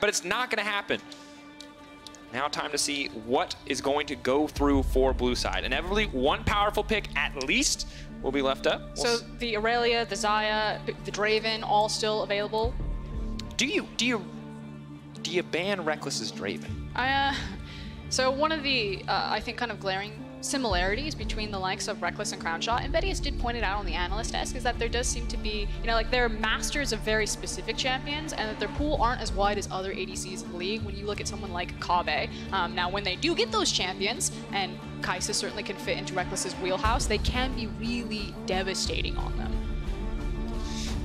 but it's not going to happen. Now time to see what is going to go through for blue side. Inevitably, one powerful pick at least will be left up. We'll So the Irelia, the Xayah, the Draven, all still available. do you do you do you ban Rekkles's Draven? I, uh, so one of the, uh, I think, kind of glaring similarities between the likes of Rekkles and Crownshot, and Vedius did point it out on the analyst desk, is that there does seem to be, you know, like they're masters of very specific champions, and that their pool aren't as wide as other ADCs in the league when you look at someone like Kobbe. Um, now, when they do get those champions, and Kaisa certainly can fit into Rekkles's wheelhouse, they can be really devastating on them.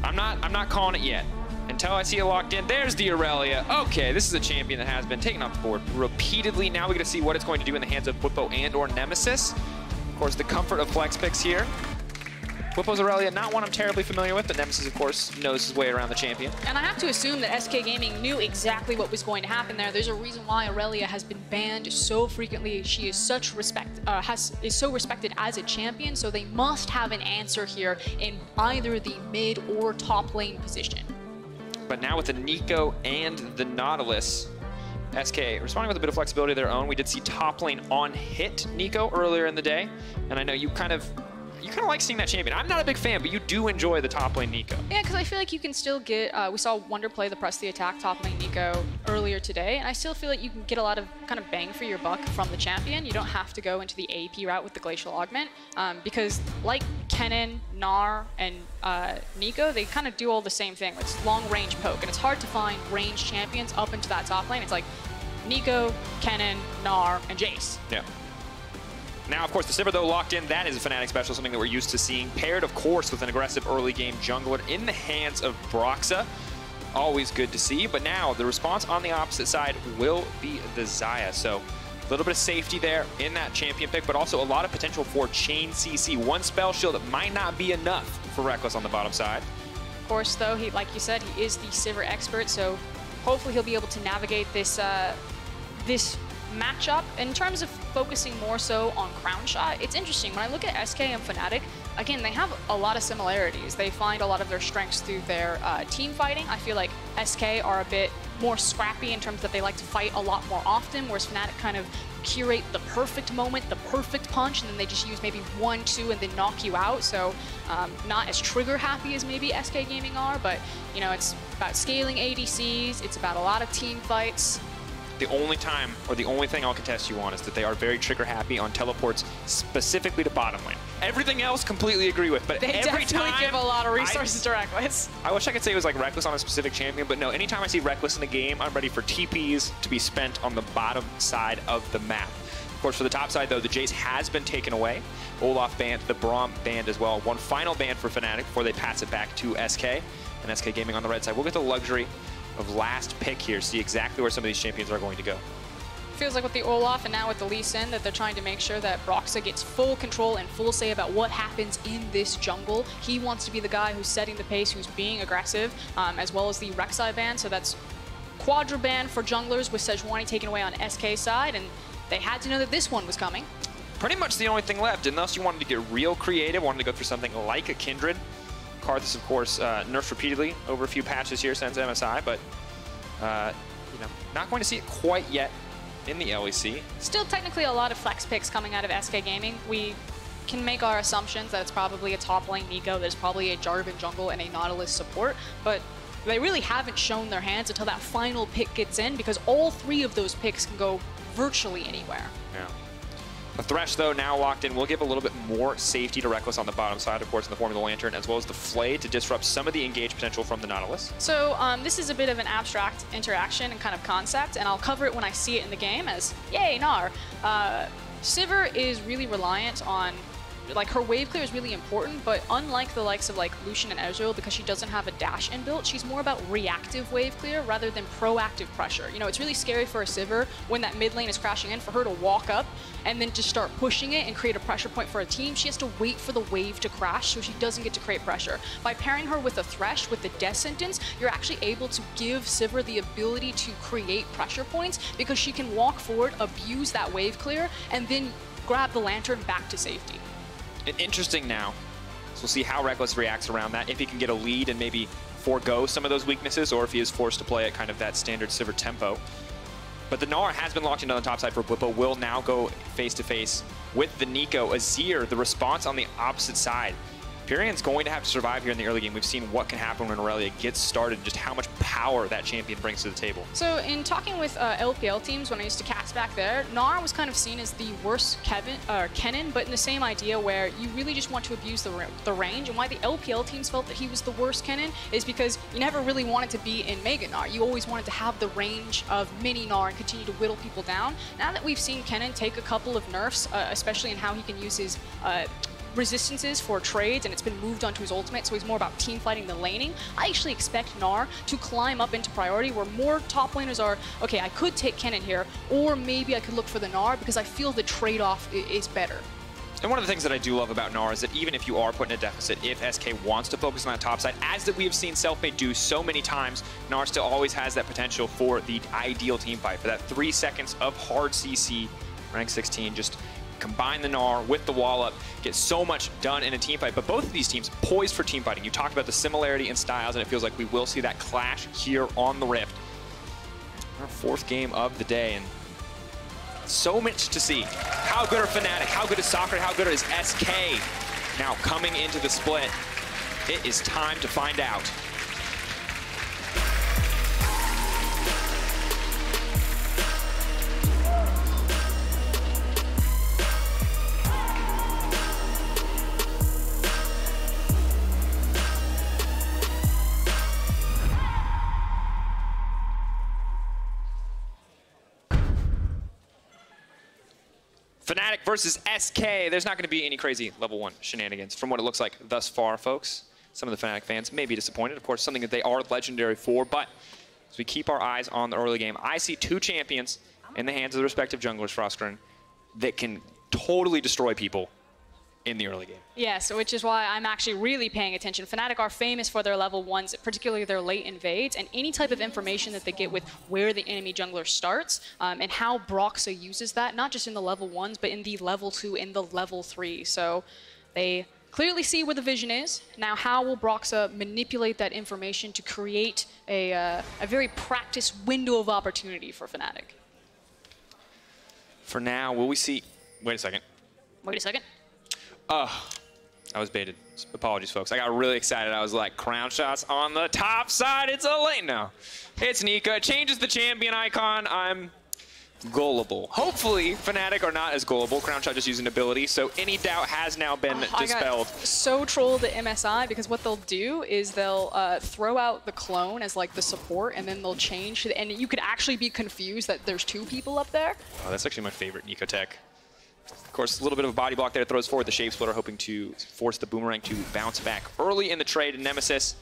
I'm not I'm not calling it yet. Until I see it locked in. There's the Irelia. Okay, this is a champion that has been taken off the board repeatedly. Now we get to see what it's going to do in the hands of Bwipo and or Nemesis. Of course, the comfort of flex picks here. Bwipo's Irelia, not one I'm terribly familiar with, but Nemesis, of course, knows his way around the champion. And I have to assume that SK Gaming knew exactly what was going to happen there. There's a reason why Irelia has been banned so frequently. She is such respect, uh, has is so respected as a champion. So they must have an answer here in either the mid or top lane position. But now with the Neeko and the Nautilus, SK responding with a bit of flexibility of their own. We did see top lane on hit Neeko earlier in the day, and I know you kind of you kind of like seeing that champion. I'm not a big fan, but you do enjoy the top lane Neeko. Yeah, because I feel like you can still get. Uh, we saw Wunder play the press the attack top lane Neeko earlier today, and I still feel like you can get a lot of kind of bang for your buck from the champion. You don't have to go into the AP route with the Glacial Augment, um, because like Kennen, Gnar, and uh, Neeko, they kind of do all the same thing. It's long range poke, and it's hard to find range champions up into that top lane. It's like Neeko, Kennen, Gnar, and Jayce. Yeah. Now, of course, the Sivir, though, locked in. That is a Fnatic special, something that we're used to seeing. Paired, of course, with an aggressive early game jungler in the hands of Broxah. Always good to see. But now, the response on the opposite side will be the Xayah. So, a little bit of safety there in that champion pick, but also a lot of potential for chain CC. One spell shield that might not be enough for Rekkles on the bottom side. Of course, though, he like you said, he is the Sivir expert, so hopefully he'll be able to navigate this uh, this matchup. In terms of focusing more so on Crownshot, it's interesting. When I look at SK and Fnatic, again, they have a lot of similarities. They find a lot of their strengths through their uh, team fighting. I feel like SK are a bit more scrappy in terms that they like to fight a lot more often, whereas Fnatic kind of curate the perfect moment, the perfect punch, and then they just use maybe one, two, and then knock you out. So um, not as trigger happy as maybe SK Gaming are, but you know, it's about scaling ADCs, it's about a lot of team fights. The only time, or the only thing I'll contest you on is that they are very trigger happy on teleports specifically to bottom lane. Everything else completely agree with, but They every definitely time give a lot of I- resources to Rekkles. I wish I could say it was like Rekkles on a specific champion, but no, anytime I see Rekkles in the game, I'm ready for TPs to be spent on the bottom side of the map. Of course, for the top side, though, the Jayce has been taken away. Olaf banned, the Braum banned as well. One final ban for Fnatic before they pass it back to SK. And SK Gaming on the red side. We'll get the luxury of last pick here, see exactly where some of these champions are going to go. Feels like with the Olaf and now with the Lee Sin that they're trying to make sure that Broxah gets full control and full say about what happens in this jungle. He wants to be the guy who's setting the pace, who's being aggressive, um, as well as the Rek'Sai ban. So that's Quadra ban for junglers with Sejuani taken away on SK side, and they had to know that this one was coming. pretty much the only thing left, unless you wanted to get real creative, wanted to go for something like a Kindred. Karthus, of course, uh, nerfed repeatedly over a few patches here since MSI, but uh, you know, not going to see it quite yet in the LEC. Still technically a lot of flex picks coming out of SK Gaming. We can make our assumptions that it's probably a top lane Neeko, there's probably a Jarvan jungle and a Nautilus support, but they really haven't shown their hands until that final pick gets in because all three of those picks can go virtually anywhere. Yeah. The Thresh, though, now locked in, will give a little bit more safety to Rekkles on the bottom side, of course, in the form of the Lantern, as well as the Flay to disrupt some of the engage potential from the Nautilus. So um, this is a bit of an abstract interaction and kind of concept, and I'll cover it when I see it in the game as, yay, Gnar. Uh, Sivir is really reliant on like her wave clear is really important, but unlike the likes of like Lucian and Ezreal, because she doesn't have a dash inbuilt, she's more about reactive wave clear rather than proactive pressure. You know, it's really scary for a Sivir when that mid lane is crashing in for her to walk up and then just start pushing it and create a pressure point for a team. She has to wait for the wave to crash so she doesn't get to create pressure. By pairing her with a Thresh with the Death Sentence, you're actually able to give Sivir the ability to create pressure points because she can walk forward, abuse that wave clear, and then grab the Lantern back to safety. And interesting now, so we'll see how Rekkles reacts around that, if he can get a lead and maybe forego some of those weaknesses or if he is forced to play at kind of that standard Sivir tempo. But the Gnar has been locked into the top side for Bwipo, will now go face-to-face -face with the Neeko. Azir, the response on the opposite side. Pirean's going to have to survive here in the early game. We've seen what can happen when Irelia gets started, just how much power that champion brings to the table. So in talking with uh, LPL teams, when I used to cast back there, Gnar was kind of seen as the worst Kevin, uh, Kennen, but in the same idea where you really just want to abuse the, the range. And why the LPL teams felt that he was the worst Kennen is because you never really wanted to be in Mega Gnar. You always wanted to have the range of Mini Gnar and continue to whittle people down. Now that we've seen Kennen take a couple of nerfs, uh, especially in how he can use his uh, resistances for trades, and it's been moved onto his ultimate, so he's more about team fighting than laning. I actually expect Gnar to climb up into priority where more top laners are, okay, I could take Kennen here, or maybe I could look for the Gnar because I feel the trade-off is better. And one of the things that I do love about Gnar is that even if you are put in a deficit, if SK wants to focus on that top side, as that we have seen Selfmade do so many times, Gnar still always has that potential for the ideal team fight, for that three seconds of hard CC, rank 16, just combine the Gnar with the wall up, get so much done in a team fight. But both of these teams poised for team fighting. You talked about the similarity in styles, and it feels like we will see that clash here on the Rift. Our fourth game of the day, and so much to see. How good are Fnatic? How good is Soccer? How good is SK? Now coming into the split, it is time to find out. Versus SK. There's not going to be any crazy level one shenanigans from what it looks like thus far, folks. Some of the Fnatic fans may be disappointed. Of course, something that they are legendary for, but as we keep our eyes on the early game, I see two champions in the hands of the respective junglers, Froskurinn, that can totally destroy people in the early game. Yes, which is why I'm actually really paying attention. Fnatic are famous for their level ones, particularly their late invades, and any type of information that they get with where the enemy jungler starts, um, and how Broxah uses that, not just in the level ones, but in the level two, in the level three. So they clearly see where the vision is. Now, how will Broxah manipulate that information to create a, uh, a very practiced window of opportunity for Fnatic? For now, will we see... Wait a second. Wait a second. Oh, I was baited. Apologies, folks. I got really excited. I was like, Crownshot's on the top side. It's a lane now. It's Neeko. Changes the champion icon. I'm gullible. Hopefully, Fnatic are not as gullible. Crownshot just using ability, so any doubt has now been oh, dispelled. so trolled at MSI because what they'll do is they'll uh, throw out the clone as like the support, and then they'll change, and you could actually be confused that there's two people up there. Oh, that's actually my favorite Neeko tech. Of course, a little bit of a body block there, throws forward the Shape Splitter, hoping to force the Boomerang to bounce back early in the trade. Nemesis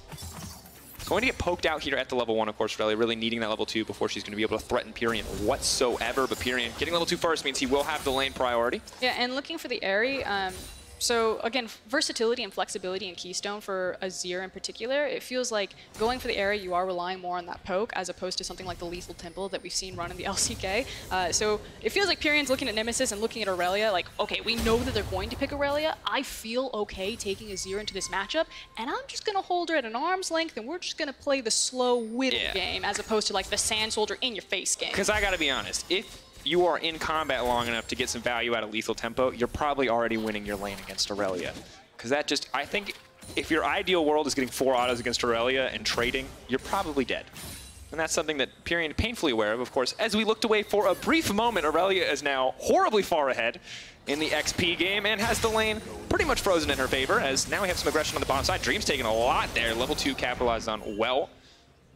going to get poked out here at the level one, of course, really, really needing that level two before she's going to be able to threaten Pirean whatsoever. But Pirean getting level two first means he will have the lane priority. Yeah, and looking for the Aery, um, so again, versatility and flexibility in Keystone for Azir in particular, it feels like going for the Aery, you are relying more on that poke as opposed to something like the Lethal Tempo that we've seen run in the LCK. Uh, so it feels like Pirean's looking at Nemesis and looking at Irelia like, okay, we know that they're going to pick Irelia. I feel okay taking Azir into this matchup, and I'm just going to hold her at an arm's length, and we're just going to play the slow whittle yeah. game as opposed to like the Sand Soldier in your face game. Because I got to be honest, if you are in combat long enough to get some value out of lethal tempo, you're probably already winning your lane against Irelia. Because that just, I think if your ideal world is getting four autos against Irelia and trading, you're probably dead. And that's something that Pyrean painfully aware of, of course. As we looked away for a brief moment, Irelia is now horribly far ahead in the XP game and has the lane pretty much frozen in her favor, as now we have some aggression on the bottom side. Dream's taking a lot there. Level 2 capitalized on well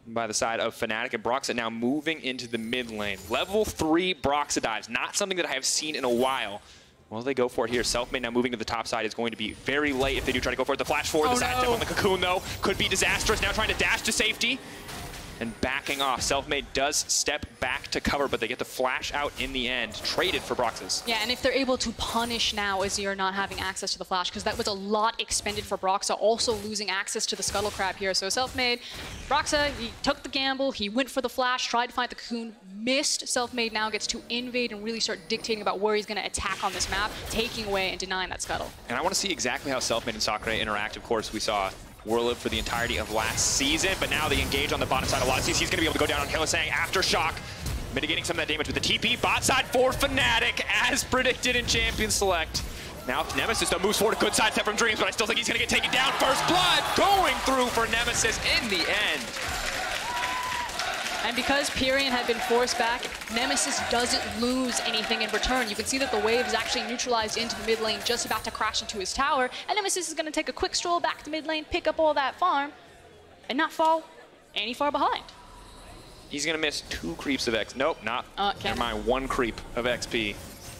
by the side of Fnatic and Broxah now moving into the mid lane. Level 3 Broxah dives, not something that I have seen in a while. Well, they go for it here. Selfmade now moving to the top side is going to be very late if they do try to go for it. The flash forward, oh, the side no. on the cocoon though, could be disastrous. Now trying to dash to safety and backing off. Selfmade does step back to cover, but they get the flash out in the end. Traded for Broxah's. Yeah, and if they're able to punish now Azir not having access to the flash, because that was a lot expended for Broxah, also losing access to the Scuttle Crab here. So Selfmade, Broxah, he took the gamble, he went for the flash, tried to find the cocoon, missed. Selfmade now gets to invade and really start dictating about where he's going to attack on this map, taking away and denying that Scuttle. And I want to see exactly how Selfmade and Sakura interact. Of course, we saw Werlyb for the entirety of last season, but now they engage on the bottom side a lot. He's going to be able to go down on Hylissang Aftershock, mitigating some of that damage with the TP. Bot side for Fnatic, as predicted in Champion Select. Now Nemesis though moves forward, a good side step from Dreams, but I still think he's going to get taken down. First blood going through for Nemesis in the end. And because Pirean had been forced back, Nemesis doesn't lose anything in return. You can see that the wave is actually neutralized into the mid lane, just about to crash into his tower. And Nemesis is going to take a quick stroll back to mid lane, pick up all that farm, and not fall any far behind. He's going to miss two creeps of X. Nope, not. Uh, Never mind, one creep of XP.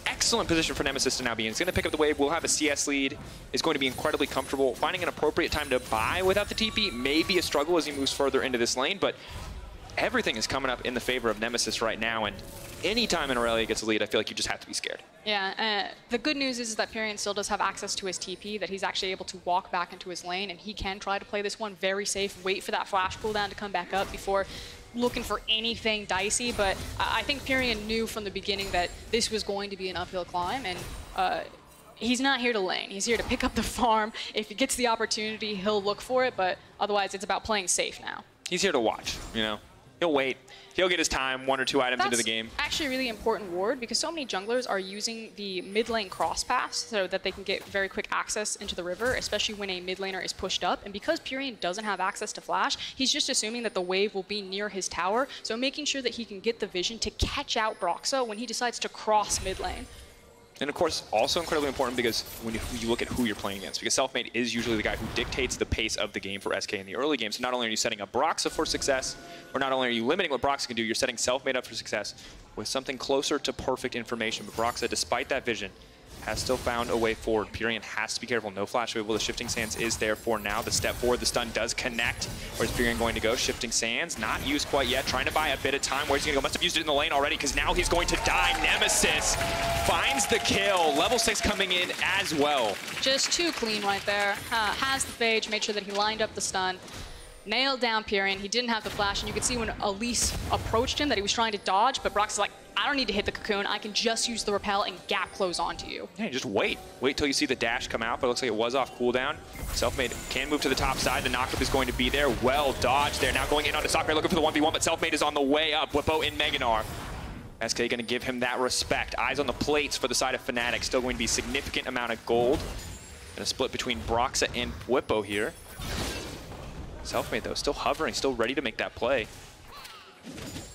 Excellent position for Nemesis to now be in. He's going to pick up the wave. We'll have a CS lead. Is going to be incredibly comfortable. Finding an appropriate time to buy without the TP may be a struggle as he moves further into this lane, but everything is coming up in the favor of Nemesis right now, and anytime an Irelia gets a lead, I feel like you just have to be scared. Yeah, uh, the good news is that Pirean still does have access to his TP, that he's actually able to walk back into his lane, and he can try to play this one very safe, wait for that flash cooldown to come back up before looking for anything dicey, but I think Pirean knew from the beginning that this was going to be an uphill climb, and uh, he's not here to lane. He's here to pick up the farm. If he gets the opportunity, he'll look for it, but otherwise it's about playing safe now. He's here to watch, you know? He'll wait. He'll get his time, one or two items That's into the game. actually a really important ward because so many junglers are using the mid lane cross pass so that they can get very quick access into the river, especially when a mid laner is pushed up. And because Pirean doesn't have access to flash, he's just assuming that the wave will be near his tower, so making sure that he can get the vision to catch out Broxah when he decides to cross mid lane. And of course, also incredibly important because when you, you, look at who you're playing against, because Selfmade is usually the guy who dictates the pace of the game for SK in the early game. So not only are you setting up Broxah for success, or not only are you limiting what Broxah can do, you're setting Selfmade up for success with something closer to perfect information. But Broxah, despite that vision, has still found a way forward. Pirean has to be careful. No flash available. The Shifting Sands is there for now. The step forward, the stun does connect. Where's Pirean going to go? Shifting Sands, not used quite yet. Trying to buy a bit of time. Where's he going to go? Must have used it in the lane already because now he's going to die. Nemesis finds the kill. Level 6 coming in as well. Just too clean right there. Uh, has the phage, made sure that he lined up the stun. Nailed down Pirean. He didn't have the flash, and you could see when Elise approached him that he was trying to dodge, but Brock's like, I don't need to hit the cocoon. I can just use the repel and gap close onto you. Yeah, just wait. Wait till you see the dash come out, but it looks like it was off cooldown. Selfmade can move to the top side. The knockup is going to be there. Well dodged there. Now going in onto Sakura, looking for the 1v1, but Selfmade is on the way up. Bwipo in Mega Gnar. SK going to give him that respect. Eyes on the plates for the side of Fnatic. Still going to be significant amount of gold. And a split between Broxah and Bwipo here. Selfmade, though, still hovering, still ready to make that play.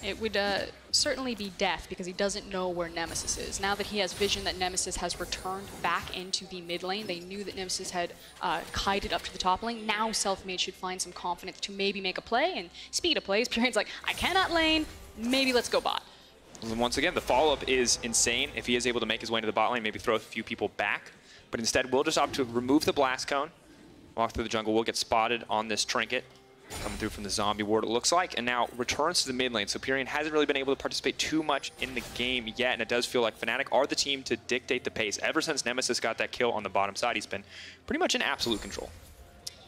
It would uh, certainly be death because he doesn't know where Nemesis is. Now that he has vision that Nemesis has returned back into the mid lane, they knew that Nemesis had uh, kited up to the top lane. Now Selfmade should find some confidence to maybe make a play, and speed of plays, Pirean's like, I cannot lane, maybe let's go bot. Once again, the follow-up is insane. If he is able to make his way into the bot lane, maybe throw a few people back. But instead, we'll just opt to remove the blast cone, walk through the jungle. We'll get spotted on this trinket coming through from the zombie ward, it looks like, and now returns to the mid lane. So Pirean hasn't really been able to participate too much in the game yet, and it does feel like Fnatic are the team to dictate the pace. Ever since Nemesis got that kill on the bottom side, he's been pretty much in absolute control.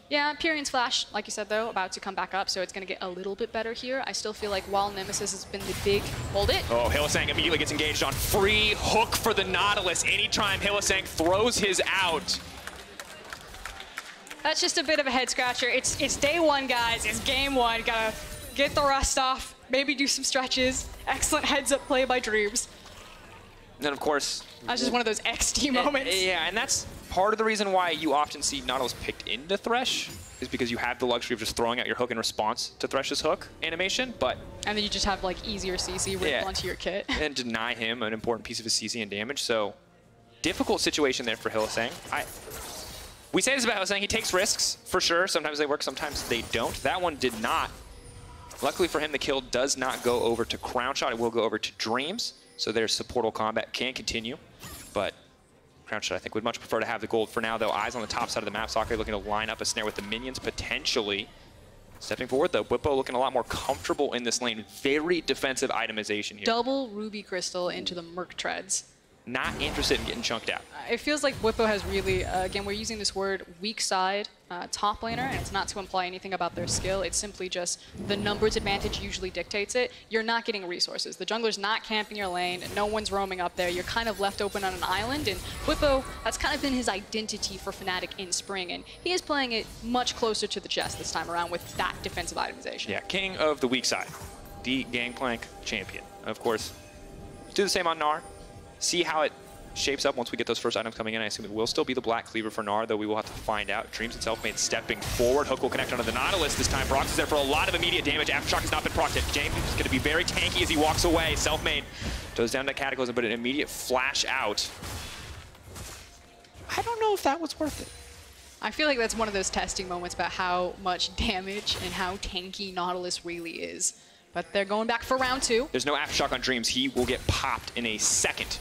Yeah, Pirean's Flash, like you said though, about to come back up, so it's going to get a little bit better here. I still feel like while Nemesis has been the big... Hold it. Oh, Hylissang immediately gets engaged on free hook for the Nautilus. Anytime Hylissang throws his out, that's just a bit of a head scratcher. It's it's day one, guys. It's game one. Gotta get the rust off. Maybe do some stretches. Excellent heads up play by Dreams. And then of course, that's just one of those XD moments. Eh, yeah, and that's part of the reason why you often see Nautilus picked into Thresh is because you have the luxury of just throwing out your hook in response to Thresh's hook animation, but... And then you just have, like, easier CC ripped yeah, onto your kit. and deny him an important piece of his CC and damage, so... Difficult situation there for Hylissang. I, we say this about Hylissang, he takes risks, for sure. Sometimes they work, sometimes they don't. That one did not. Luckily for him, the kill does not go over to Crownshot. It will go over to Dreams. So their supportal combat can continue. But Crownshot, I think, would much prefer to have the gold. For now, though, eyes on the top side of the map. Sakura looking to line up a snare with the minions, potentially. Stepping forward, though, Bwipo looking a lot more comfortable in this lane. Very defensive itemization here. Double Ruby Crystal into the Merc Treads. Not interested in getting chunked out. It feels like Bwipo has really, uh, again, we're using this word weak side uh, top laner, and it's not to imply anything about their skill. It's simply just the numbers advantage usually dictates it. You're not getting resources. The jungler's not camping your lane. No one's roaming up there. You're kind of left open on an island, and Bwipo, that's kind of been his identity for Fnatic in spring, and he is playing it much closer to the chest this time around with that defensive itemization. Yeah, king of the weak side, the Gangplank champion. Of course, do the same on Gnar see how it shapes up once we get those first items coming in. I assume it will still be the Black Cleaver for Gnar, though we will have to find out. Dreams itself made stepping forward. Hook will connect onto the Nautilus this time. Brox is there for a lot of immediate damage. Aftershock has not been procced yet. James is going to be very tanky as he walks away. Self-made. Goes down to Cataclysm, but an immediate flash out. I don't know if that was worth it. I feel like that's one of those testing moments about how much damage and how tanky Nautilus really is. But they're going back for round two. There's no Aftershock on Dreams. He will get popped in a second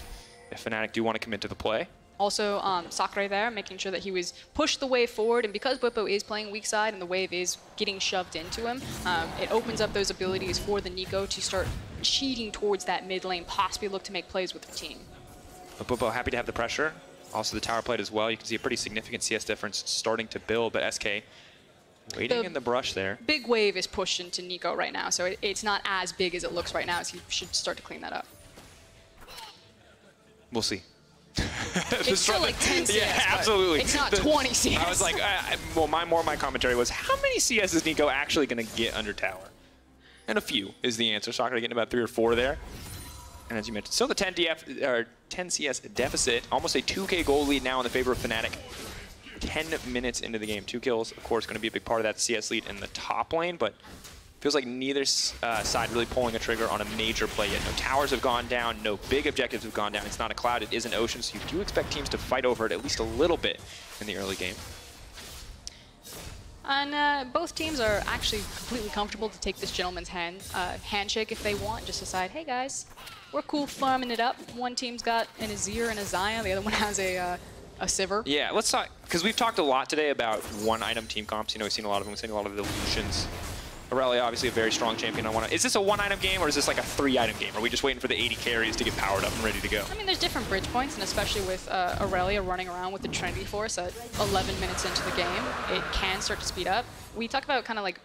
Fnatic do want to commit to the play. Also, um, Sakurai there, making sure that he was pushed the wave forward, and because Bwipo is playing weak side and the wave is getting shoved into him, um, it opens up those abilities for the Neeko to start cheating towards that mid lane, possibly look to make plays with the team. Bwipo happy to have the pressure. Also the tower plate as well. You can see a pretty significant CS difference starting to build, but SK waiting the in the brush there. Big wave is pushed into Neeko right now, so it, it's not as big as it looks right now, so you should start to clean that up. We'll see. it's still like 10 CS. Yeah, absolutely. It's not 20 CS. I was like, uh, well, my more my commentary was, how many CS is Nico actually going to get under tower? And a few is the answer. Sakura getting about three or four there. And as you mentioned, still the 10 DF or 10 CS deficit, almost a 2K goal lead now in the favor of Fnatic. 10 minutes into the game, two kills, of course, going to be a big part of that CS lead in the top lane, but Feels like neither uh, side really pulling a trigger on a major play yet. No towers have gone down, no big objectives have gone down. It's not a cloud, it is an ocean, so you do expect teams to fight over it at least a little bit in the early game. And uh, both teams are actually completely comfortable to take this gentleman's hand uh, handshake if they want. Just decide, hey guys, we're cool farming it up. One team's got an Azir and a Xayah, the other one has a uh, a Sivir. Yeah, let's talk, because we've talked a lot today about one item team comps. You know, we've seen a lot of them, we've seen a lot of the evolutions. Irelia, obviously a very strong champion on one. Is this a one-item game or is this like a three-item game? Are we just waiting for the AD carries to get powered up and ready to go? I mean, there's different bridge points, and especially with uh, Irelia running around with the Trinity Force at 11 minutes into the game, it can start to speed up. We talk about kind of like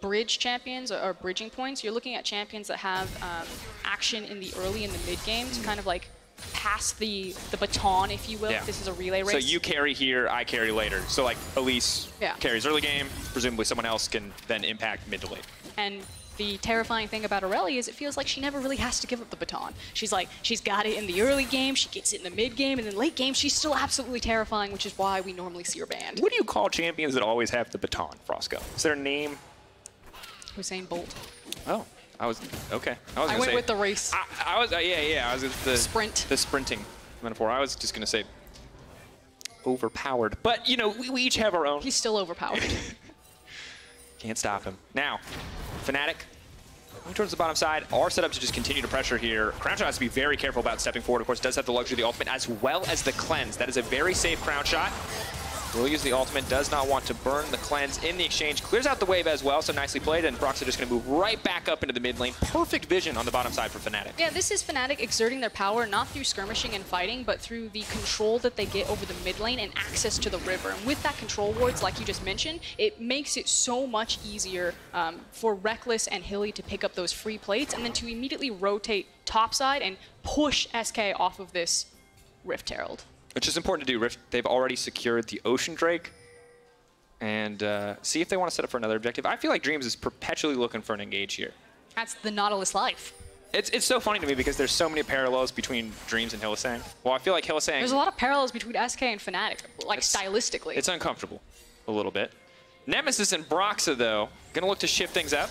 bridge champions or, or, bridging points. You're looking at champions that have um, action in the early and the mid game to kind of like pass the the baton, if you will. Yeah. This is a relay race. So you carry here, I carry later. So like Elise yeah. carries early game, presumably someone else can then impact mid to late. And the terrifying thing about Irelia is it feels like she never really has to give up the baton. She's like, she's got it in the early game, she gets it in the mid game, and then late game, she's still absolutely terrifying, which is why we normally see her banned. What do you call champions that always have the baton, Frosco? Is there a name? Usain Bolt. Oh, I was okay. I was. I went say, with the race. I, I was. Uh, yeah, yeah. I was the sprint. The sprinting metaphor. I was just gonna say overpowered, but you know, we, we each have our own. He's still overpowered. Can't stop him. Now, Fnatic towards the bottom side are set up to just continue to pressure here. Crownshot has to be very careful about stepping forward. Of course, does have the luxury of the ultimate as well as the cleanse. That is a very safe Crownshot. Will use the ultimate, does not want to burn the cleanse in the exchange. Clears out the wave as well, so nicely played, and Brox are just going to move right back up into the mid lane. Perfect vision on the bottom side for Fnatic. Yeah, this is Fnatic exerting their power not through skirmishing and fighting, but through the control that they get over the mid lane and access to the river. And with that control wards, like you just mentioned, it makes it so much easier um, for Rekkles and Hilly to pick up those free plates and then to immediately rotate topside and push SK off of this Rift Herald which is important to do. Rift, they've already secured the Ocean Drake, and uh, see if they want to set up for another objective. I feel like Dreams is perpetually looking for an engage here. That's the Nautilus life. It's, it's so funny to me because there's so many parallels between Dreams and Hylissang. Well, I feel like Hylissang... There's a lot of parallels between SK and Fnatic, like it's, stylistically. It's uncomfortable, a little bit. Nemesis and Broxah, though, gonna look to shift things up.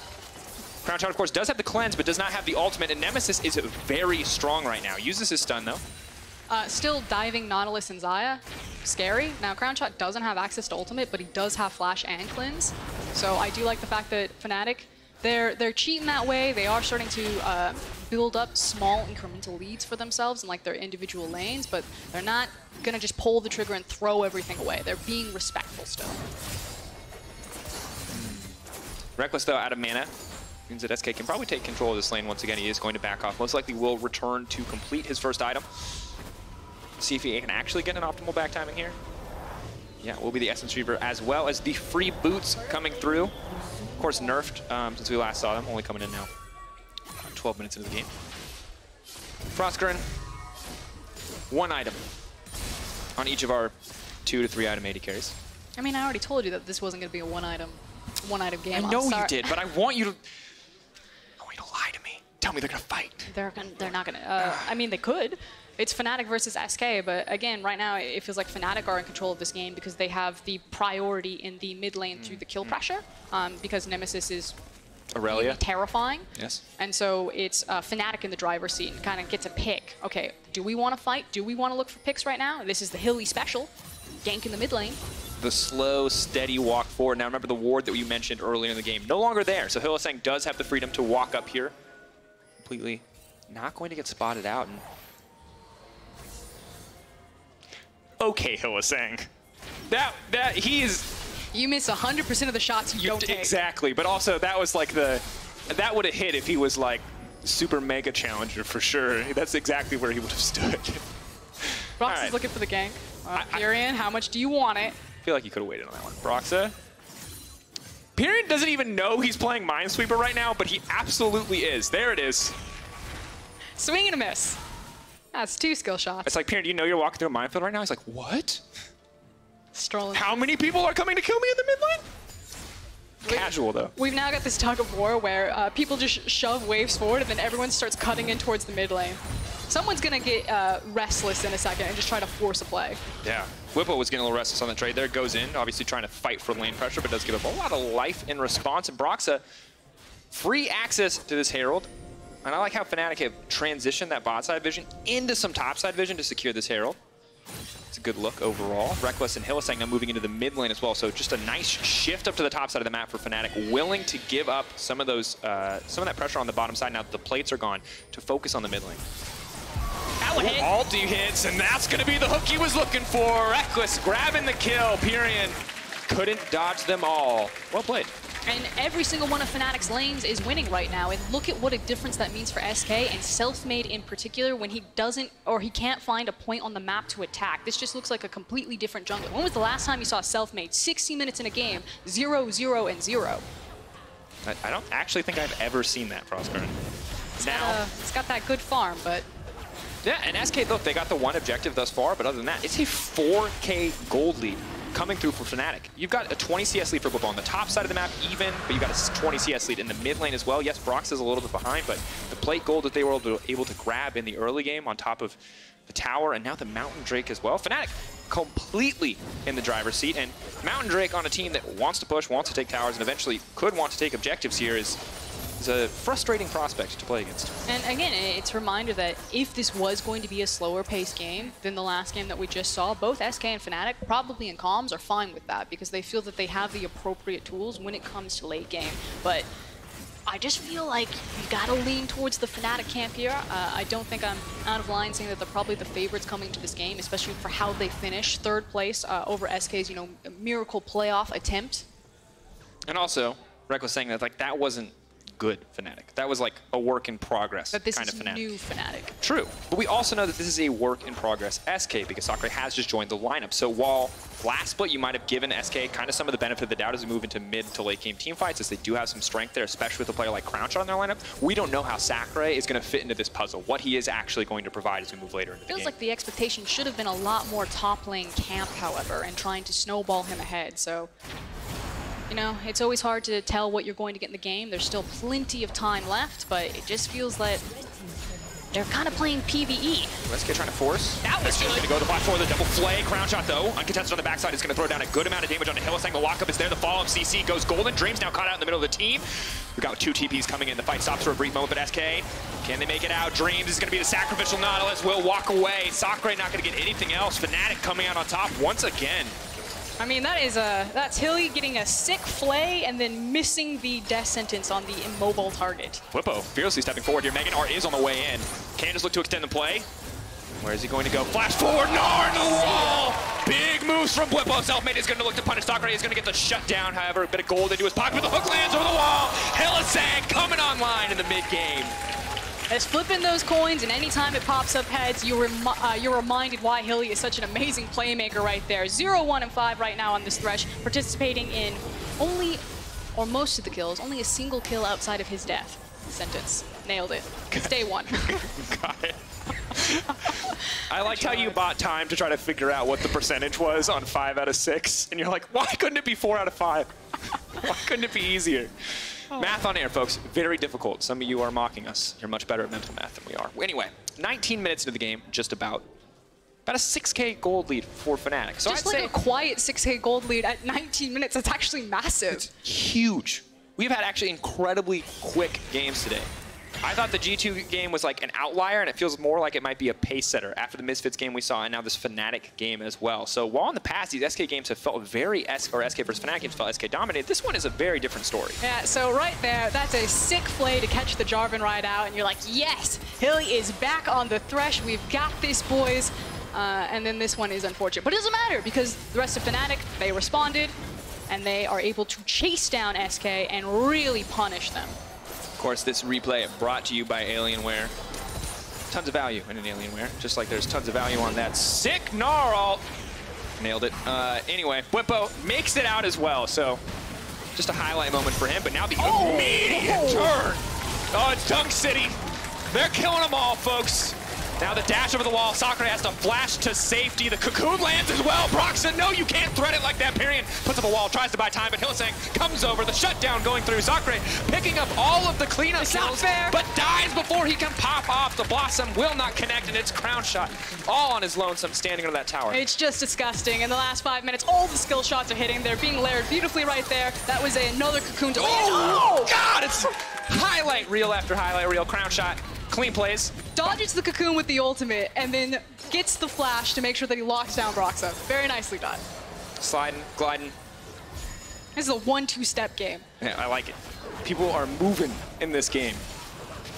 Crownshot, of course, does have the cleanse, but does not have the ultimate, and Nemesis is very strong right now. Uses his stun, though. Uh, still diving Nautilus and Xayah. Scary. Now, Crownshot doesn't have access to ultimate, but he does have Flash and Cleanse. So I do like the fact that Fnatic, they're, they're cheating that way. They are starting to uh, build up small incremental leads for themselves in like their individual lanes, but they're not going to just pull the trigger and throw everything away. They're being respectful still. Rekkles, though, out of mana. Means that SK can probably take control of this lane once again. He is going to back off. Most likely will return to complete his first item. See if he can actually get an optimal back timing here. Yeah, will be the Essence Reaver as well as the free boots coming through. Of course, nerfed um, since we last saw them, only coming in now. 12 minutes into the game. Froskurinn, one item on each of our two to three item AD carries. I mean, I already told you that this wasn't going to be a one item, one item game. I know you did, but I want you to. I want you to lie to me. Tell me they're gonna fight. They're gonna, they're not gonna. Uh, I mean, they could. It's Fnatic versus SK, but again, right now it feels like Fnatic are in control of this game because they have the priority in the mid lane through the kill pressure. Um, because Nemesis is really Irelia. terrifying. Yes. And so it's uh, Fnatic in the driver's seat and kind of gets a pick. Okay, do we want to fight? Do we want to look for picks right now? This is the Hilly special. Gank in the mid lane. The slow, steady walk forward. Now remember the ward that you mentioned earlier in the game. No longer there. So Hylissang does have the freedom to walk up here. Completely not going to get spotted out. And... Okay, Hylissang. That, that, he's You miss 100% of the shots you don't take. Exactly, but also that was like the that would have hit if he was like super mega challenger for sure. That's exactly where he would have stood. Brox Alright. is looking for the gank. Uh, I- I- Pirean, how much do you want it? I feel like he could have waited on that one. Broxah. Pirean doesn't even know he's playing Minesweeper right now, but he absolutely is. There it is. Swing and a miss. That's two skill shots. It's like, Pirean, do you know you're walking through a minefield right now? He's like, what? Strolling. How many people are coming to kill me in the mid lane? Casual, though. We've now got this tug of war where uh, people just shove waves forward and then everyone starts cutting in towards the mid lane. Someone's gonna get uh, restless in a second and just try to force a play. Yeah. Bwipo was getting a little restless on the trade there. Goes in, obviously trying to fight for lane pressure, but does give up a lot of life in response. And Broxah, free access to this Herald. And I like how Fnatic have transitioned that bot side vision into some top side vision to secure this Herald. It's a good look overall. Rekkles and Hylissang now moving into the mid lane as well. So just a nice shift up to the top side of the map for Fnatic, willing to give up some of those, uh, some of that pressure on the bottom side now that the plates are gone to focus on the mid lane. That would hit. Alti hits, and that's going to be the hook he was looking for. Rekkles grabbing the kill. Pirean couldn't dodge them all. Well played. And every single one of Fnatic's lanes is winning right now. And look at what a difference that means for SK and Selfmade in particular when he doesn't or he can't find a point on the map to attack. This just looks like a completely different jungle. When was the last time you saw Selfmade? 60 minutes in a game, 0, 0, and 0. I, I don't actually think I've ever seen that, Froskurinn. It's Now, got, a, it's got that good farm, but yeah, and SK, look, they got the one objective thus far, but other than that, it's a 4K gold lead coming through for Fnatic. You've got a 20 CS lead for Bwipo on the top side of the map, even, but you've got a 20 CS lead in the mid lane as well. Yes, Brox is a little bit behind, but the plate gold that they were able to, able to grab in the early game on top of the tower, and now the Mountain Drake as well. Fnatic completely in the driver's seat, and Mountain Drake on a team that wants to push, wants to take towers, and eventually could want to take objectives here is, is a frustrating prospect to play against. And again, it's a reminder that if this was going to be a slower paced game than the last game that we just saw, both SK and Fnatic, probably in comms, are fine with that because they feel that they have the appropriate tools when it comes to late game. But I just feel like you gotta lean towards the Fnatic camp here. Uh, I don't think I'm out of line saying that they're probably the favorites coming to this game, especially for how they finish third place uh, over SK's, you know, miracle playoff attempt. And also, Rekkles saying that like that wasn't good Fnatic. That was like a work in progress That this kind is of Fnatic. new Fnatic. True, but we also know that this is a work in progress SK because Sakurai has just joined the lineup. So while last split you might have given SK kind of some of the benefit of the doubt as we move into mid to late game team fights, as they do have some strength there, especially with a player like Crownshot on their lineup. We don't know how Sakurai is going to fit into this puzzle, what he is actually going to provide as we move later into the Feels game. like the expectation should have been a lot more top lane camp, however, and trying to snowball him ahead. So, you know, it's always hard to tell what you're going to get in the game. There's still plenty of time left, but it just feels like they're kind of playing PvE. SK trying to force. That was good. going to go to the platform with a double flay. Crownshot, though, uncontested on the backside, is going to throw down a good amount of damage onto Hylissang. The lockup is there. The follow-up CC goes golden. Dreams now caught out in the middle of the team. We've got two TPs coming in. The fight stops for a brief moment, but SK, can they make it out? Dreams is going to be the sacrificial Nautilus. Will walk away. Sakurai not going to get anything else. Fnatic coming out on top once again. I mean, that is a that's Hilly getting a sick flay and then missing the death sentence on the immobile target. Bwipo fiercely stepping forward here. Mega Gnar is on the way in. Candace look to extend the play. Where is he going to go? Flash forward, Gnar in the wall! Big moves from Bwipo. Selfmade is going to look to punish Sakurai. He's going to get the shutdown, however. A bit of gold into his pocket, but the hook lands over the wall. Hylissang coming online in the mid-game. It's flipping those coins, and anytime it pops up heads, you're, uh, you're reminded why Hilly is such an amazing playmaker right there. 0, 1, and 5 right now on this Thresh, participating in only, or most of the kills, only a single kill outside of his death. Sentence. Nailed it. It's day one. Got it. I liked how you bought time to try to figure out what the percentage was on five out of six, and you're like, why couldn't it be four out of five? why couldn't it be easier? Oh. Math on air, folks, very difficult. Some of you are mocking us. You're much better at mental math than we are. Anyway, 19 minutes into the game, just about. About a 6k gold lead for Fnatic. So just I'd like say a quiet 6k gold lead at 19 minutes. That's actually massive. It's huge. We've had actually incredibly quick games today. I thought the G2 game was like an outlier, and it feels more like it might be a pace setter after the Misfits game we saw, and now this Fnatic game as well. So while in the past these SK games have felt very S or SK versus Fnatic games felt SK dominated, this one is a very different story. Yeah, so right there, that's a sick play to catch the Jarvan right out, and you're like, yes, Hilly is back on the Thresh. We've got this, boys. Uh, and then this one is unfortunate. But it doesn't matter because the rest of Fnatic, they responded, and they are able to chase down SK and really punish them course, this replay brought to you by Alienware. Tons of value in an Alienware, just like there's tons of value on that sick Gnarl. Nailed it. Uh, anyway, Bwipo makes it out as well, so just a highlight moment for him, but now the oh. immediate turn. Oh, it's Dunk City. They're killing them all, folks. Now the dash over the wall. Sakura has to flash to safety. The cocoon lands as well. Broxah, no, you can't thread it like that. Pirean puts up a wall, tries to buy time, but Hylissang comes over. The shutdown going through. Sakura picking up all of the cleanup it's kills, but dies before he can pop off. The Blossom will not connect, and it's Crownshot all on his lonesome standing under that tower. It's just disgusting. In the last five minutes, all the skill shots are hitting. They're being layered beautifully right there. That was another cocoon to oh, oh, God! It's highlight reel after highlight reel. Crownshot Clean plays. Dodges the cocoon with the ultimate, and then gets the flash to make sure that he locks down Broxah. Very nicely done. Sliding, gliding. This is a one-two step game. Yeah, I like it. People are moving in this game.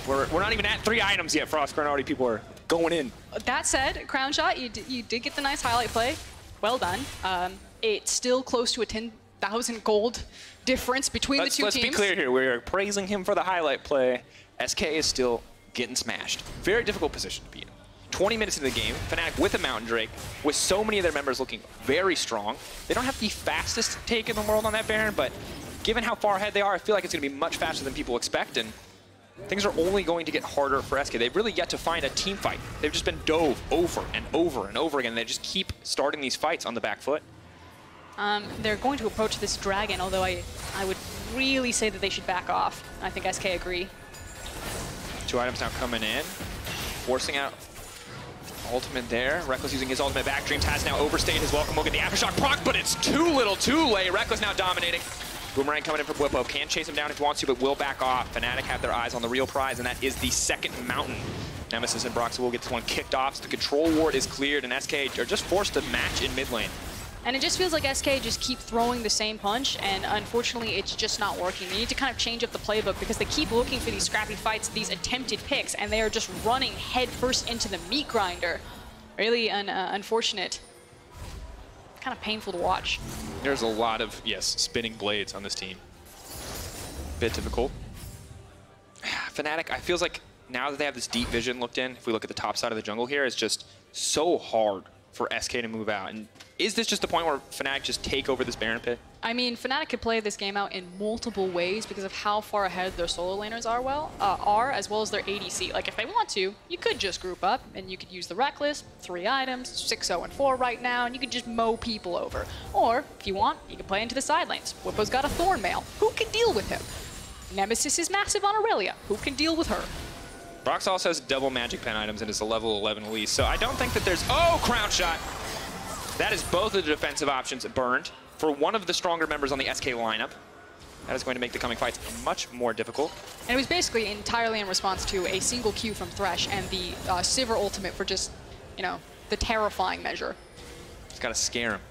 We're, we're not even at three items yet, Frost already people are going in. That said, Crownshot, you, you did get the nice highlight play. Well done. Um, it's still close to a 10,000 gold difference between let's, the 2 let's teams. Let's be clear here. We're praising him for the highlight play. SK is still getting smashed. Very difficult position to be in. 20 minutes into the game, Fnatic with a Mountain Drake, with so many of their members looking very strong. They don't have the fastest take in the world on that Baron, but given how far ahead they are, I feel like it's going to be much faster than people expect, and things are only going to get harder for SK. They've really yet to find a team fight. They've just been dove over and over and over again. They just keep starting these fights on the back foot. Um, they're going to approach this dragon, although I, I would really say that they should back off. I think SK agree. Two items now coming in, forcing out ultimate there. Rekkles using his ultimate back. Dreams has now overstayed his welcome. We'll get the Aftershock proc, but it's too little too late. Rekkles now dominating. Boomerang coming in from Bwipo. Can chase him down if he wants to, but will back off. Fnatic have their eyes on the real prize, and that is the second mountain. Nemesis and Broxah will get this one kicked off. So the control ward is cleared, and SK are just forced to match in mid lane. And it just feels like SK just keep throwing the same punch, and unfortunately, it's just not working. They need to kind of change up the playbook because they keep looking for these scrappy fights, these attempted picks, and they are just running headfirst into the meat grinder. Really un uh, unfortunate. Kind of painful to watch. There's a lot of, yes, spinning blades on this team. Bit difficult. Fnatic, I feels like now that they have this deep vision looked in, if we look at the top side of the jungle here, it's just so hard for SK to move out. And is this just the point where Fnatic just take over this Baron pit? I mean, Fnatic could play this game out in multiple ways because of how far ahead their solo laners are, well, uh, are as well as their ADC. Like, if they want to, you could just group up and you could use the Rekkles, three items, 6-0 and 4 right now, and you could just mow people over. Or, if you want, you can play into the side lanes. Bwipo's got a Thorn Thornmail. Who can deal with him? Nemesis is massive on Irelia. Who can deal with her? Brox also has double magic pen items and is a level 11 Elise, so I don't think that there's... Oh, Crownshot! That is both of the defensive options burned for one of the stronger members on the SK lineup. That is going to make the coming fights much more difficult. And it was basically entirely in response to a single Q from Thresh and the uh, Sivir ultimate for just, you know, the terrifying measure. Just got to scare him.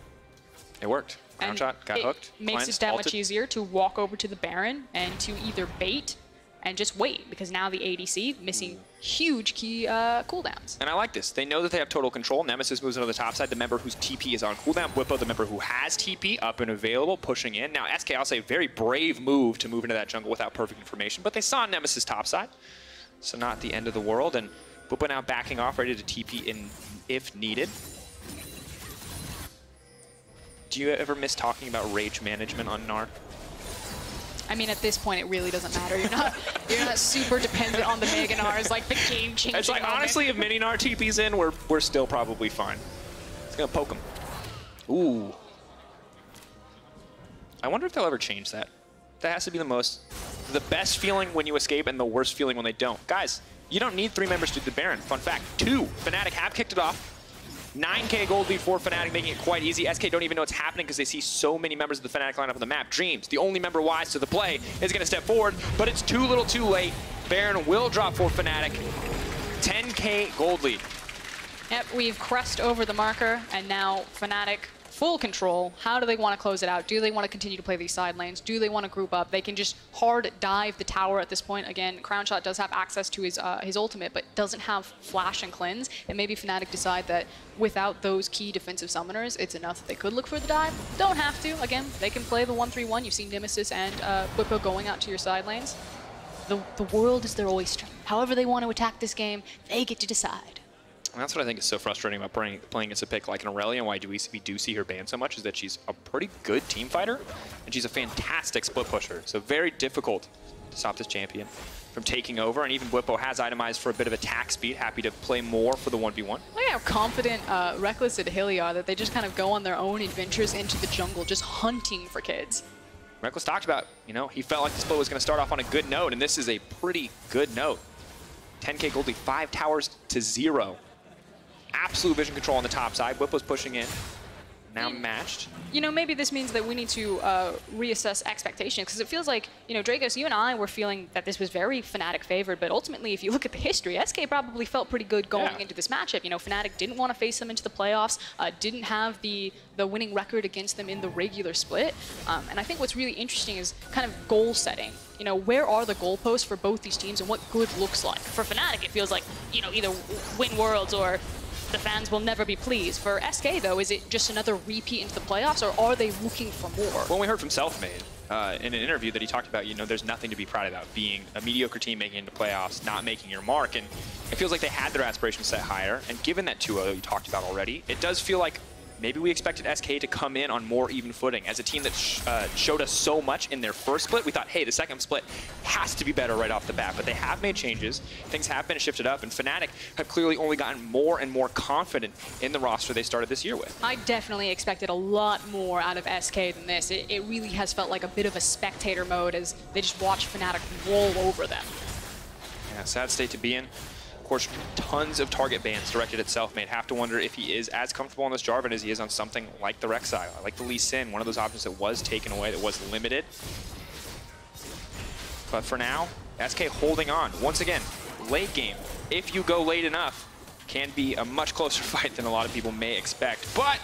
It worked. Crown and shot, got hooked. makes it that much easier to walk over to the Baron and to either bait and just wait because now the ADC missing huge key uh, cooldowns. And I like this. They know that they have total control. Nemesis moves into the top side, the member whose TP is on cooldown. Bwipo, the member who has TP, up and available, pushing in. Now, SK, I'll say, very brave move to move into that jungle without perfect information, but they saw Nemesis top side. so not the end of the world. And Bwipo now backing off, ready to TP in if needed. Do you ever miss talking about rage management on Gnar? I mean, at this point, it really doesn't matter. You're not you're not super dependent on the Mega Gnars, like the game changing. It's like moment. honestly, if Mini Gnar TP's in, we're we're still probably fine. It's gonna poke him. Ooh. I wonder if they'll ever change that. That has to be the most, the best feeling when you escape and the worst feeling when they don't. Guys, you don't need three members to do the Baron. Fun fact, two. Fnatic have kicked it off. 9k gold lead for Fnatic, making it quite easy. SK don't even know what's happening because they see so many members of the Fnatic lineup on the map. Dreams, the only member wise to the play, is going to step forward, but it's too little too late. Baron will drop for Fnatic. 10k gold lead. Yep, we've crossed over the marker, and now Fnatic full control. How do they want to close it out? Do they want to continue to play these side lanes? Do they want to group up? They can just hard dive the tower at this point. Again, Crownshot does have access to his uh, his ultimate, but doesn't have flash and cleanse. And maybe Fnatic decide that without those key defensive summoners, it's enough that they could look for the dive. Don't have to. Again, they can play the 1-3-1. You've seen Nemesis and uh, Bwipo going out to your side lanes. The, the world is their oyster. However they want to attack this game, they get to decide. And that's what I think is so frustrating about playing, playing against a pick like an Irelia and why do we, we do see her banned so much is that she's a pretty good team fighter and she's a fantastic split pusher. So very difficult to stop this champion from taking over. And even Bwipo has itemized for a bit of attack speed, happy to play more for the 1v1. Look at how confident uh, Rekkles and Hilly are that they just kind of go on their own adventures into the jungle, just hunting for kids. Rekkles talked about, you know, he felt like the split was going to start off on a good note, and this is a pretty good note. 10k Goldie, five towers to zero absolute vision control on the top side. Whip was pushing in. Now matched. You know, maybe this means that we need to uh, reassess expectations because it feels like, you know, Drakos, you and I were feeling that this was very Fnatic favored, but ultimately, if you look at the history, SK probably felt pretty good going Yeah. into this matchup. You know, Fnatic didn't want to face them into the playoffs, uh, didn't have the the winning record against them in the regular split, um, and I think what's really interesting is kind of goal setting. You know, where are the goalposts for both these teams and what good looks like? For Fnatic, it feels like, you know, either win Worlds or the fans will never be pleased. For SK, though, is it just another repeat into the playoffs, or are they looking for more? When we heard from Selfmade uh, in an interview that he talked about, you know, there's nothing to be proud about being a mediocre team making into playoffs, not making your mark, and it feels like they had their aspirations set higher. And given that 2-0 you talked about already, it does feel like maybe we expected SK to come in on more even footing. As a team that sh uh, showed us so much in their first split, we thought, hey, the second split has to be better right off the bat. But they have made changes. Things have been shifted up, and Fnatic have clearly only gotten more and more confident in the roster they started this year with. I definitely expected a lot more out of SK than this. It, it really has felt like a bit of a spectator mode as they just watch Fnatic roll over them. Yeah, sad state to be in. Of course, tons of target bans directed at Selfmade. Have to wonder if he is as comfortable on this Jarvan as he is on something like the Rek'Sai, like the Lee Sin, one of those options that was taken away, that was limited. But for now, SK holding on. Once again, late game, if you go late enough, can be a much closer fight than a lot of people may expect. But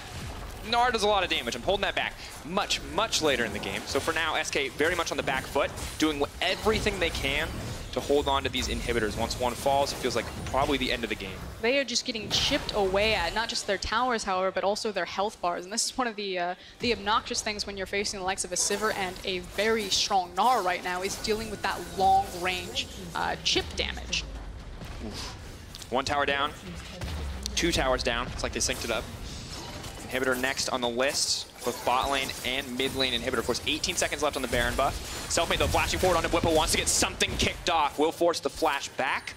Gnar does a lot of damage. I'm holding that back much, much later in the game. So for now, SK very much on the back foot, doing everything they can to hold on to these inhibitors. Once one falls, it feels like probably the end of the game. They are just getting chipped away at, not just their towers, however, but also their health bars. And this is one of the uh, the obnoxious things when you're facing the likes of a Sivir and a very strong Gnar right now, is dealing with that long-range uh, chip damage. One tower down, two towers down. It's like they synced it up. Inhibitor next on the list. Both bot lane and mid lane inhibitor. Of course, 18 seconds left on the Baron buff. Selfmade though flashing forward onto Bwipo wants to get something kicked off. Will force the flash back.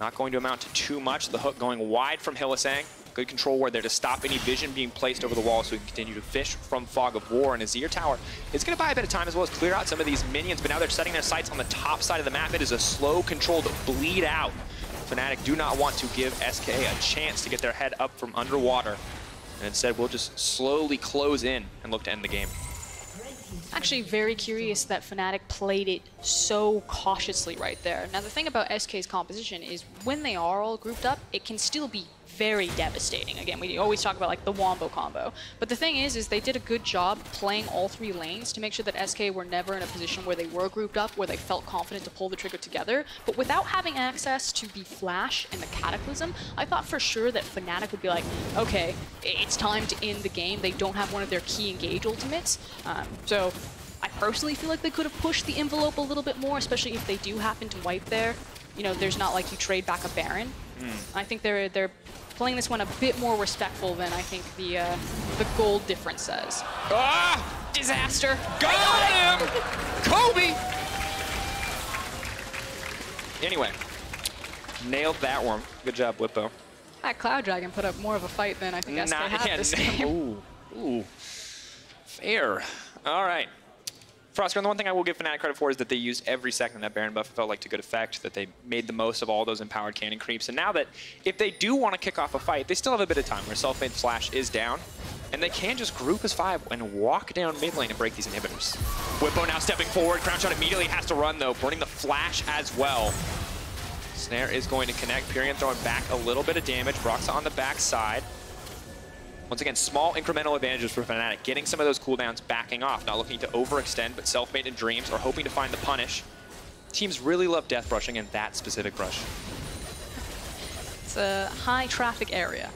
Not going to amount to too much. The hook going wide from Hylissang. Good control ward there to stop any vision being placed over the wall so he can continue to fish from Fog of War. And Azir Tower is going to buy a bit of time as well as clear out some of these minions. But now they're setting their sights on the top side of the map. It is a slow, controlled bleed out. Fnatic do not want to give SK a chance to get their head up from underwater. And instead, we'll just slowly close in and look to end the game. Actually, very curious that Fnatic played it so cautiously right there. Now, the thing about SK's composition is when they are all grouped up, it can still be very devastating. Again, we always talk about like the Wombo combo. But the thing is, is they did a good job playing all three lanes to make sure that SK were never in a position where they were grouped up, where they felt confident to pull the trigger together. But without having access to the Flash and the Cataclysm, I thought for sure that Fnatic would be like, okay, it's time to end the game. They don't have one of their key engage ultimates. Um, so I personally feel like they could have pushed the envelope a little bit more, especially if they do happen to wipe there. you know, there's not like you trade back a Baron. I think they're they're playing this one a bit more respectful than I think the uh, the gold difference says. Ah! Disaster. Got him! Kobe! Anyway, nailed that one. Good job, Bwipo. That Cloud Dragon put up more of a fight than I think SK Nah, had yeah, this game. Ooh, ooh. Fair. All right. Froskurinn, the one thing I will give Fnatic credit for is that they used every second that Baron buff felt like to good effect, that they made the most of all those empowered cannon creeps. And now that if they do want to kick off a fight, they still have a bit of time where Selfmade Flash is down, and they can just group as five and walk down mid lane and break these inhibitors. Bwipo now stepping forward. Crownshot immediately has to run, though, burning the Flash as well. Snare is going to connect. Pirean throwing back a little bit of damage. Broxah on the back side. Once again, small incremental advantages for Fnatic. Getting some of those cooldowns backing off. Not looking to overextend, but Selfmade in Dreams are hoping to find the punish. Teams really love death brushing in that specific brush. It's a high traffic area.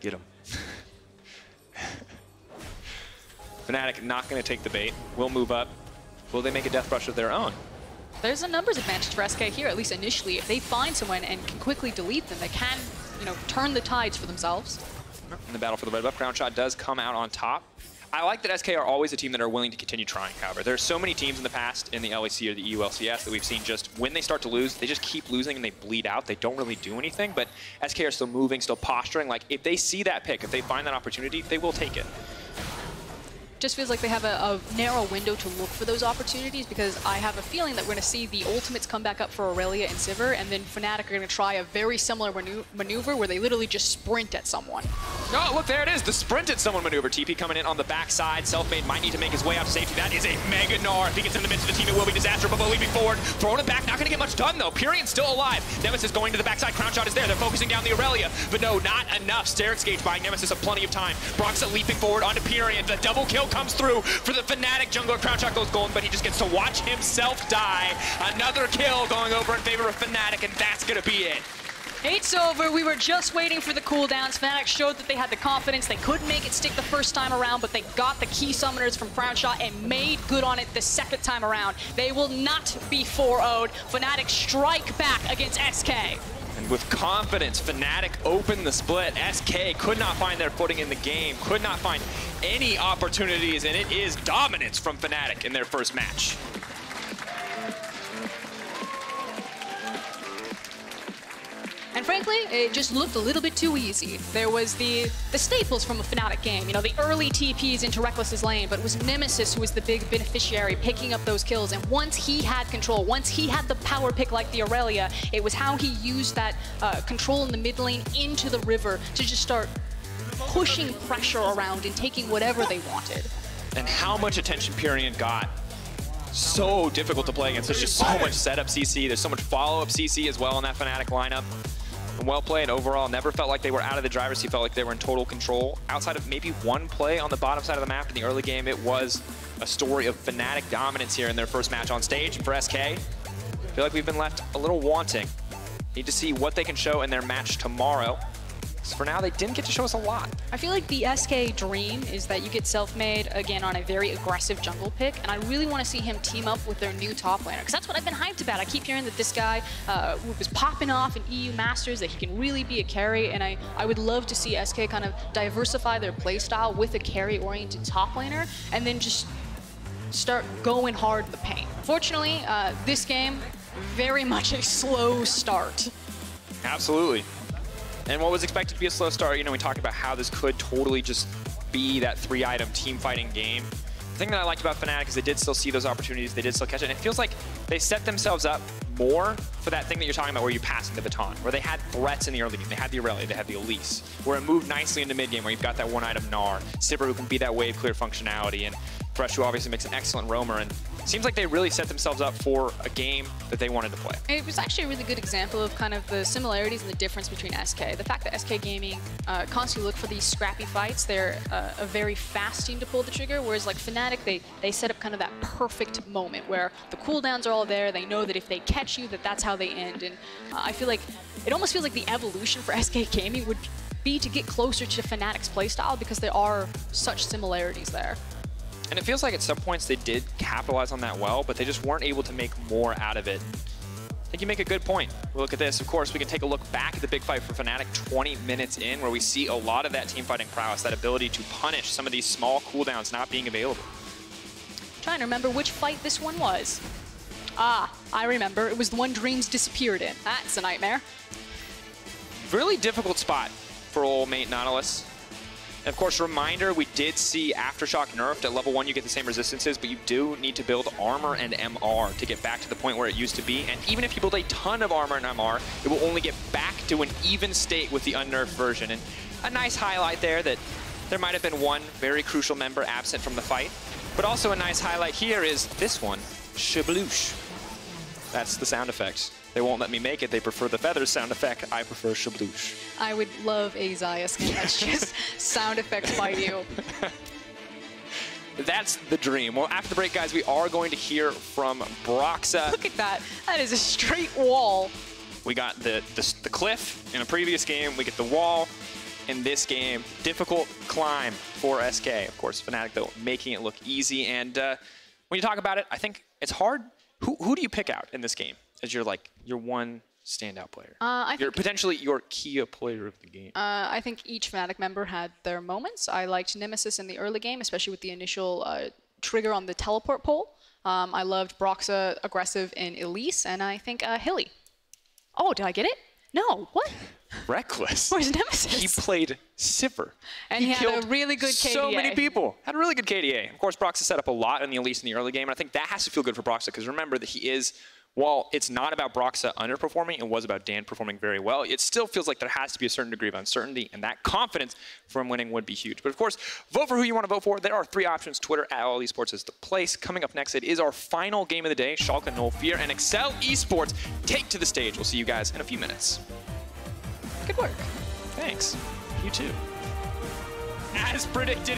Get him. Fnatic not going to take the bait. Will move up. Will they make a death brush of their own? There's a numbers advantage for SK here, at least initially. If they find someone and can quickly delete them, they can, you know, turn the tides for themselves. In the battle for the red buff. Crownshot does come out on top. I like that SK are always a team that are willing to continue trying, however. There are so many teams in the past in the LEC or the EULCS that we've seen just when they start to lose, they just keep losing and they bleed out. They don't really do anything, but SK are still moving, still posturing. Like, if they see that pick, if they find that opportunity, they will take it. Just feels like they have a, a narrow window to look for those opportunities because I have a feeling that we're going to see the ultimates come back up for Irelia and Sivir, and then Fnatic are going to try a very similar maneuver where they literally just sprint at someone. Oh, look, there it is. The sprint at someone maneuver. TP coming in on the backside. Selfmade might need to make his way up safety. That is a mega gnar. If he gets in the midst of the team, it will be disaster. But leaping forward, throwing it back. Not going to get much done, though. Pirean's still alive. Nemesis going to the backside. Crownshot is there. They're focusing down the Irelia. But no, not enough. Sterak's Gage buying Nemesis of plenty of time. Broxah leaping forward onto Pyrion. The double kill comes through for the Fnatic jungler. Crownshot goes golden, but he just gets to watch himself die. Another kill going over in favor of Fnatic, and that's going to be it. It's over. We were just waiting for the cooldowns. Fnatic showed that they had the confidence. They couldn't make it stick the first time around, but they got the key summoners from Crownshot and made good on it the second time around. They will not be 4-0'd. Fnatic strike back against SK. And with confidence, Fnatic opened the split. SK could not find their footing in the game, could not find any opportunities, and it is dominance from Fnatic in their first match. Frankly, it just looked a little bit too easy. There was the the staples from a Fnatic game, you know, the early TPs into Rekkles's lane, but it was Nemesis who was the big beneficiary picking up those kills. And once he had control, once he had the power pick like the Irelia, it was how he used that uh, control in the mid lane into the river to just start pushing pressure around and taking whatever they wanted. And how much attention Pirean got. So difficult to play against. There's just so much setup CC. There's so much follow-up CC as well in that Fnatic lineup. And well played overall. Never felt like they were out of the driver's seat. Felt like they were in total control. Outside of maybe one play on the bottom side of the map in the early game, it was a story of Fnatic dominance here in their first match on stage. For SK, I feel like we've been left a little wanting. Need to see what they can show in their match tomorrow. 'Cause for now, they didn't get to show us a lot. I feel like the SK dream is that you get Selfmade again on a very aggressive jungle pick, and I really want to see him team up with their new top laner, because that's what I've been hyped about. I keep hearing that this guy uh, was popping off in EU Masters, that he can really be a carry, and I, I would love to see SK kind of diversify their playstyle with a carry-oriented top laner, and then just start going hard in the paint. Fortunately, uh, this game, very much a slow start. Absolutely. And what was expected to be a slow start, you know, we talked about how this could totally just be that three-item team fighting game. The thing that I liked about Fnatic is they did still see those opportunities, they did still catch it, and it feels like they set themselves up more for that thing that you're talking about where you're passing the baton, where they had threats in the early game. They had the Irelia, they had the Elise, where it moved nicely into mid-game, where you've got that one-item Gnar, Sivir who can be that wave clear functionality, and Thresh who obviously makes an excellent roamer, and seems like they really set themselves up for a game that they wanted to play. It was actually a really good example of kind of the similarities and the difference between SK. The fact that SK Gaming uh, constantly look for these scrappy fights, they're uh, a very fast team to pull the trigger, whereas like Fnatic, they, they set up kind of that perfect moment where the cooldowns are all there, they know that if they catch you, that that's how they end, and uh, I feel like it almost feels like the evolution for SK Gaming would be to get closer to Fnatic's playstyle because there are such similarities there. And it feels like at some points they did capitalize on that well, but they just weren't able to make more out of it. I think you make a good point. We look at this, of course, we can take a look back at the big fight for Fnatic 20 minutes in, where we see a lot of that team fighting prowess, that ability to punish some of these small cooldowns not being available. Trying to remember which fight this one was. Ah, I remember. It was the one Dreams disappeared in. That's a nightmare. Really difficult spot for old mate Nautilus. And of course, reminder, we did see Aftershock nerfed. At level 1, you get the same resistances, but you do need to build armor and MR to get back to the point where it used to be. And even if you build a ton of armor and MR, it will only get back to an even state with the unnerfed version. And a nice highlight there that there might have been one very crucial member absent from the fight. But also a nice highlight here is this one, Shabloosh. That's the sound effect. They won't let me make it. They prefer the feathers sound effect. I prefer Shabloosh. I would love a skin that's just sound effects by you. That's the dream. Well, after the break, guys, we are going to hear from Broxah. Look at that. That is a straight wall. We got the, the, the cliff in a previous game. We get the wall in this game. Difficult climb for SK. Of course, Fnatic, though, making it look easy. And uh, when you talk about it, I think it's hard. Who, who do you pick out in this game as your like your one standout player? Uh, I your, think, potentially your key player of the game. uh, I think each Fnatic member had their moments. I liked Nemesis in the early game, especially with the initial uh, trigger on the teleport pole. Um, I loved Broxah aggressive in Elise, and I think uh, Hilly. Oh, did I get it? No. What? Rekkles. Where's Nemesis? He played Sivir. And he had a killed really good KDA. So many people. Had a really good KDA. Of course, Broxah set up a lot in the Elise in the early game, and I think that has to feel good for Broxah, because remember that he is, while it's not about Broxah underperforming, it was about Dan performing very well, it still feels like there has to be a certain degree of uncertainty, and that confidence from winning would be huge. But of course, vote for who you want to vote for. There are three options. Twitter at LoL Esports is the place. Coming up next, it is our final game of the day. Schalke, No Fear, and Excel Esports take to the stage. We'll see you guys in a few minutes. Good work. Thanks. You too. As predicted.